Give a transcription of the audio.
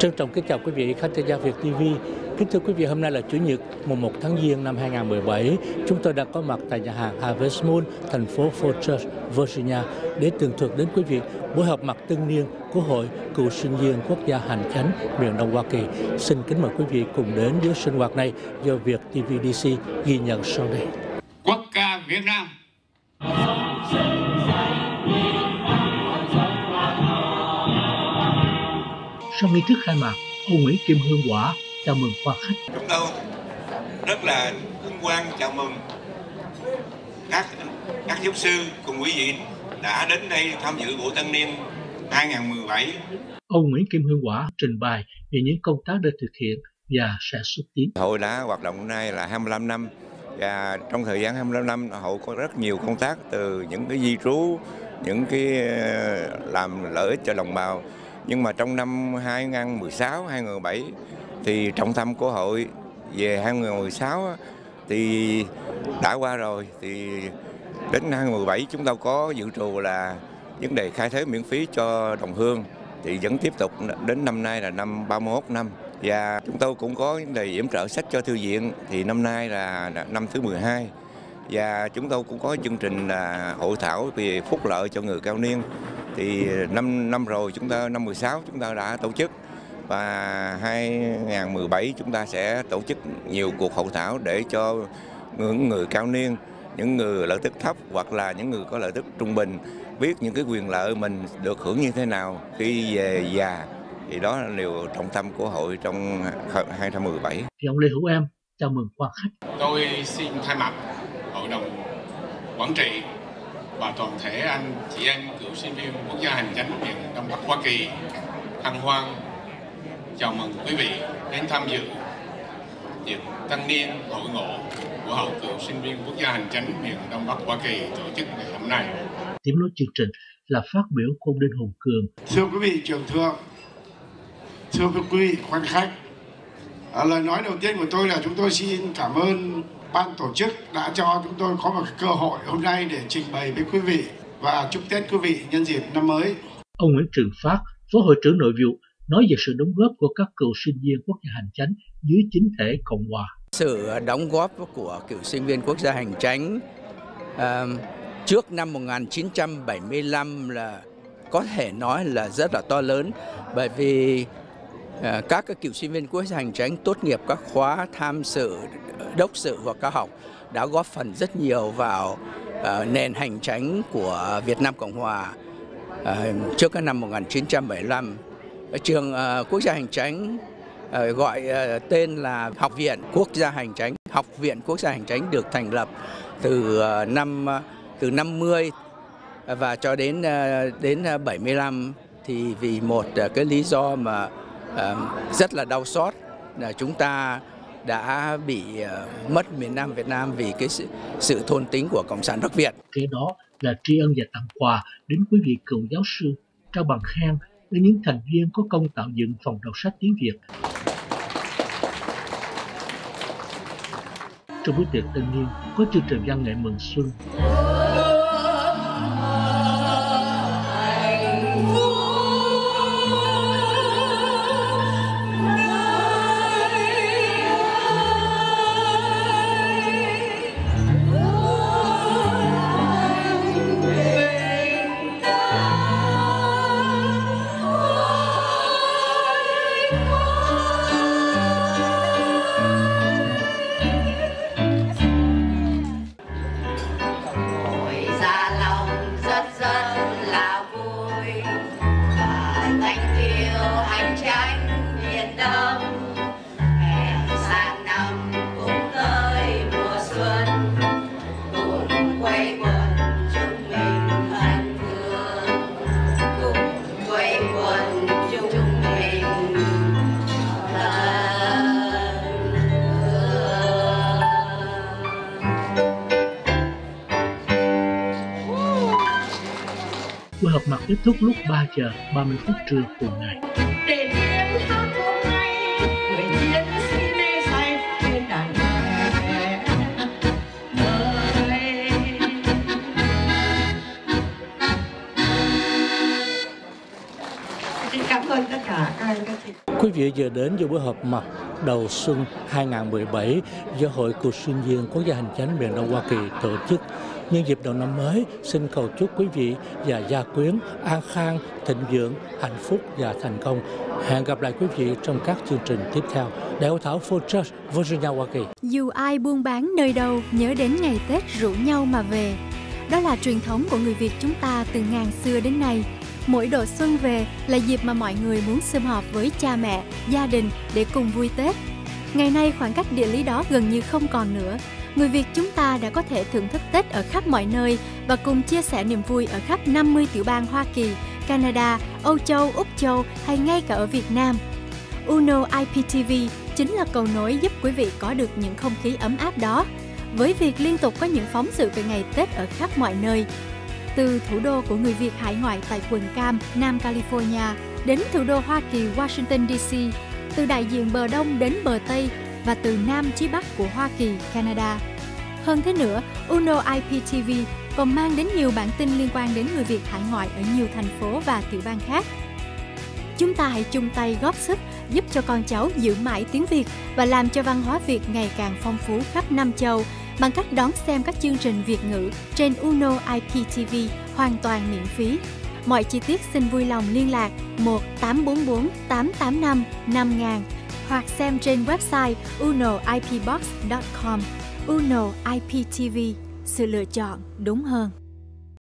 Trân trọng kính chào quý vị khán thính giả Việt TV. Kính thưa quý vị, hôm nay là Chủ nhật mùng 1 tháng Giêng năm 2017. Chúng tôi đã có mặt tại nhà hàng Harvest Moon, thành phố Fort Church, Virginia để tường thuật đến quý vị buổi họp mặt tân niên của Hội Cựu sinh viên Quốc gia hành chánh miền Đông Hoa Kỳ. Xin kính mời quý vị cùng đến với sinh hoạt này do Việt TVDC ghi nhận sau đây. Quốc ca Việt Nam Sau nghi thức khai mạc, ông Nguyễn Kim Hương Quả chào mừng quan khách. chúng tôi rất là vinh quang chào mừng các các giáo sư cùng quý vị đã đến đây tham dự buổi tân niên 2017 Ông Nguyễn Kim Hương Quả trình bày về những công tác đã thực hiện và sẽ xúc tiến. Hội đã hoạt động nay là 25 năm và trong thời gian 25 năm hội có rất nhiều công tác từ những cái di trú, những cái ờ, làm lợi ích cho đồng bào. Nhưng mà trong năm 2016, 2017 thì trọng tâm của hội về 2016 thì đã qua rồi. Thì đến 2017 chúng ta có dự trù là vấn đề khai thuế miễn phí cho đồng hương. Thì vẫn tiếp tục đến năm nay là năm 31 năm. Và chúng tôi cũng có vấn đề yểm trợ sách cho thư viện. Thì năm nay là năm thứ 12 và chúng tôi cũng có chương trình là hội thảo về phúc lợi cho người cao niên thì năm năm rồi chúng ta năm 16 chúng ta đã tổ chức và 2017 chúng ta sẽ tổ chức nhiều cuộc hội thảo để cho những người cao niên những người lợi tức thấp hoặc là những người có lợi tức trung bình biết những cái quyền lợi mình được hưởng như thế nào khi về già thì đó là điều trọng tâm của hội trong 2017. Thì ông Lê Hữu Em chào mừng quan khách. tôi xin thay mặt hội đồng quản trị và toàn thể anh chị em cựu sinh viên quốc gia hành chánh miền Đông Bắc Hoa Kỳ hân hoan chào mừng quý vị đến tham dự dịp tân niên hội ngộ của hội cựu sinh viên quốc gia hành chánh miền Đông Bắc Hoa Kỳ tổ chức ngày hôm nay. Tiếp nối chương trình là phát biểu của ông Đinh Hùng Cường, Thưa quý vị trưởng thượng, thưa quý vị quan khách, à, lời nói đầu tiên của tôi là chúng tôi xin cảm ơn ban tổ chức đã cho chúng tôi có một cơ hội hôm nay để trình bày với quý vị và chúc Tết quý vị nhân dịp năm mới. ông Nguyễn Trường Phát, Phó Hội trưởng Nội vụ, nói về sự đóng góp của các cựu sinh viên quốc gia hành chánh dưới chính thể Cộng hòa. sự đóng góp của cựu sinh viên quốc gia hành chánh à, trước năm 1975 là có thể nói là rất là to lớn bởi vì Ờ, các các cựu sinh viên quốc gia hành tránh tốt nghiệp các khóa tham sự, đốc sự và cao học đã góp phần rất nhiều vào ờ, nền hành tránh của Việt Nam Cộng Hòa ờ, trước các năm 1975 trường quốc gia hành tránh gọi tên là Học viện Quốc gia Hành tránh. Học viện Quốc gia Hành tránh được thành lập từ năm từ 50 và cho đến đến 75 thì vì một cái lý do mà rất là đau xót là chúng ta đã bị ờ, mất miền Nam Việt Nam vì cái sự, sự thôn tính của Cộng sản Bắc Việt. Kế đó là tri ân và tặng quà đến quý vị cựu giáo sư, trao bằng khen đến những thành viên có công tạo dựng phòng đọc sách tiếng Việt. Trong buổi tiệc tân niên có chương trình văn nghệ mừng xuân mặt kết thúc lúc 3 giờ 30 phút trưa cùng ngày. cảm ơn tất cả các Quý vị giờ đến với buổi họp mặt đầu xuân 2017 do Hội cựu sinh viên Quốc gia hành chánh miền Đông Hoa Kỳ tổ chức. Nhân dịp đầu năm mới, xin cầu chúc quý vị và gia quyến an khang, thịnh vượng, hạnh phúc và thành công. Hẹn gặp lại quý vị trong các chương trình tiếp theo. Đại hội thảo Full Church, Virginia, Hoa Kỳ. Dù ai buôn bán nơi đâu, nhớ đến ngày Tết rủ nhau mà về. Đó là truyền thống của người Việt chúng ta từ ngàn xưa đến nay. Mỗi độ xuân về là dịp mà mọi người muốn sum họp với cha mẹ, gia đình để cùng vui Tết. Ngày nay khoảng cách địa lý đó gần như không còn nữa. Người Việt chúng ta đã có thể thưởng thức Tết ở khắp mọi nơi và cùng chia sẻ niềm vui ở khắp 50 tiểu bang Hoa Kỳ, Canada, Âu Châu, Úc Châu hay ngay cả ở Việt Nam. Uno IPTV chính là cầu nối giúp quý vị có được những không khí ấm áp đó. Với việc liên tục có những phóng sự về ngày Tết ở khắp mọi nơi, từ thủ đô của người Việt hải ngoại tại quận Cam, Nam California, đến thủ đô Hoa Kỳ Washington DC, từ đại diện bờ Đông đến bờ Tây và từ Nam chí Bắc của Hoa Kỳ, Canada. Hơn thế nữa, Uno IPTV còn mang đến nhiều bản tin liên quan đến người Việt hải ngoại ở nhiều thành phố và tiểu bang khác. Chúng ta hãy chung tay góp sức giúp cho con cháu giữ mãi tiếng Việt và làm cho văn hóa Việt ngày càng phong phú khắp năm châu bằng cách đón xem các chương trình Việt ngữ trên Uno IPTV hoàn toàn miễn phí. Mọi chi tiết xin vui lòng liên lạc 1 844 885 5000 hoặc xem trên website unoipbox.com. Uno IPTV, sự lựa chọn đúng hơn.